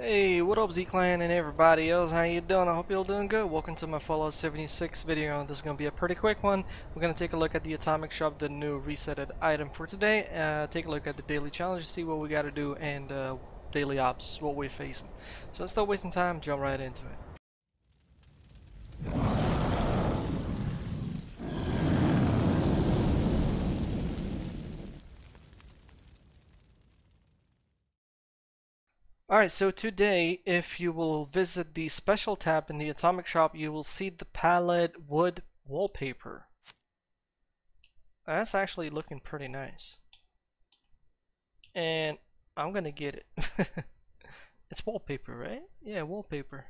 Hey, what up Z-Clan and everybody else, how you doing? I hope you're all doing good. Welcome to my Fallout 76 video. This is going to be a pretty quick one. We're going to take a look at the Atomic Shop, the new resetted item for today. Uh, take a look at the daily challenge, see what we got to do, and uh, daily ops, what we're facing. So let's stop wasting time, jump right into it. Alright, so today, if you will visit the special tab in the Atomic Shop, you will see the pallet wood wallpaper. That's actually looking pretty nice. And I'm gonna get it. it's wallpaper, right? Yeah, wallpaper.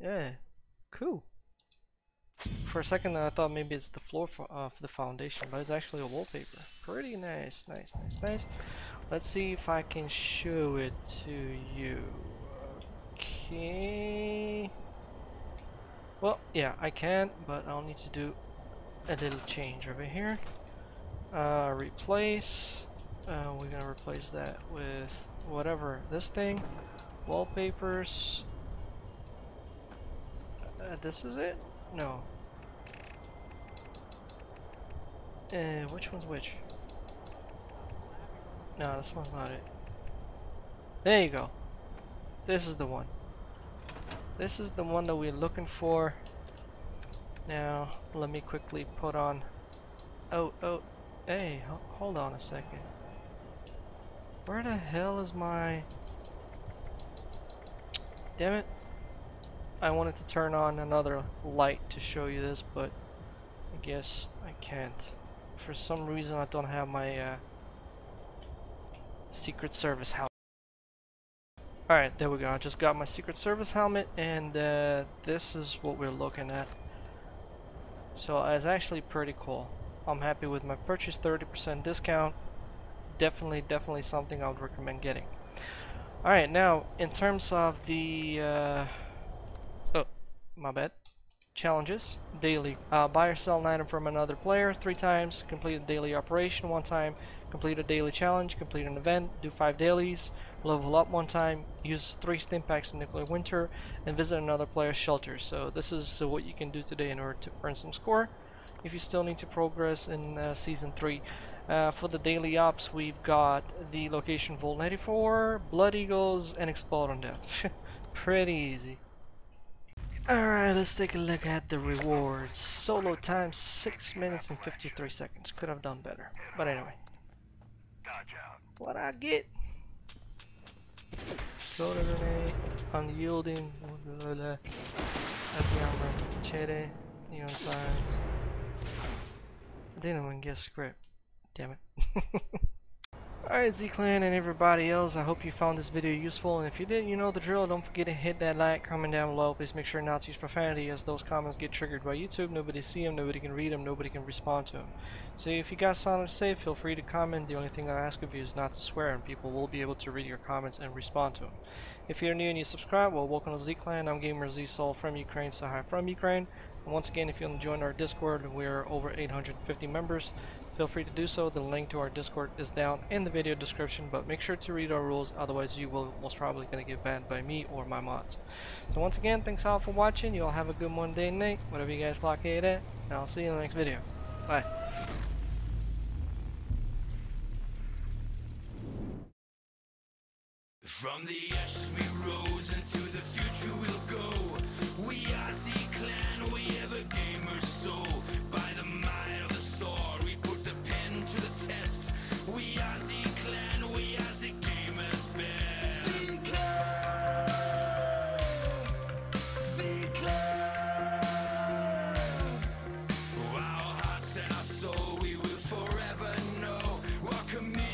Yeah, cool. For a second I thought maybe it's the floor for, uh, for the foundation, but it's actually a wallpaper. Pretty nice, nice, nice, nice. Let's see if I can show it to you. Okay. Well, yeah, I can, but I'll need to do a little change over here. Uh, replace. Uh, we're gonna replace that with whatever this thing. Wallpapers. Uh, this is it? No. Uh, which one's which? No, this one's not it. There you go. This is the one. This is the one that we're looking for. Now, let me quickly put on... Oh, oh, hey, ho hold on a second. Where the hell is my... Damn it. I wanted to turn on another light to show you this, but I guess I can't. For some reason I don't have my uh, Secret Service helmet. Alright, there we go. I just got my Secret Service helmet and uh, this is what we're looking at. So it's actually pretty cool. I'm happy with my purchase, 30% discount. Definitely, definitely something I would recommend getting. Alright, now in terms of the... My bad challenges daily. Uh, buy or sell an item from another player three times, complete a daily operation one time, complete a daily challenge, complete an event, do five dailies, level up one time, use three Stimpaks in nuclear winter, and visit another player's shelter. So this is uh, what you can do today in order to earn some score if you still need to progress in uh, season 3. Uh, for the daily ops, we've got the location Vault 94, Blood Eagles, and Explode on Death. Pretty easy. Alright, let's take a look at the rewards. Solo time 6 minutes and 53 seconds. Could have done better. But anyway. What I get? Floater grenade, unyielding, armor, machete, neon signs. I didn't even get scrip. Damn it. Alright Z-Clan and everybody else, I hope you found this video useful and if you did, you know the drill, don't forget to hit that like, comment down below, please make sure not to use profanity as those comments get triggered by YouTube, nobody see them, nobody can read them, nobody can respond to them. So if you got something to say, feel free to comment, the only thing I ask of you is not to swear and people will be able to read your comments and respond to them. If you're new and you subscribe, well welcome to Z-Clan, I'm Gamer Z Soul from Ukraine, so hi from Ukraine. And once again, if you want to join our Discord, we're over 850 members Feel free to do so, the link to our Discord is down in the video description, but make sure to read our rules, otherwise you will most probably going to get banned by me or my mods. So once again, thanks all for watching, you all have a good one day and night, whatever you guys lock it at, and I'll see you in the next video. Bye. From the ashes we rose into the future we commit.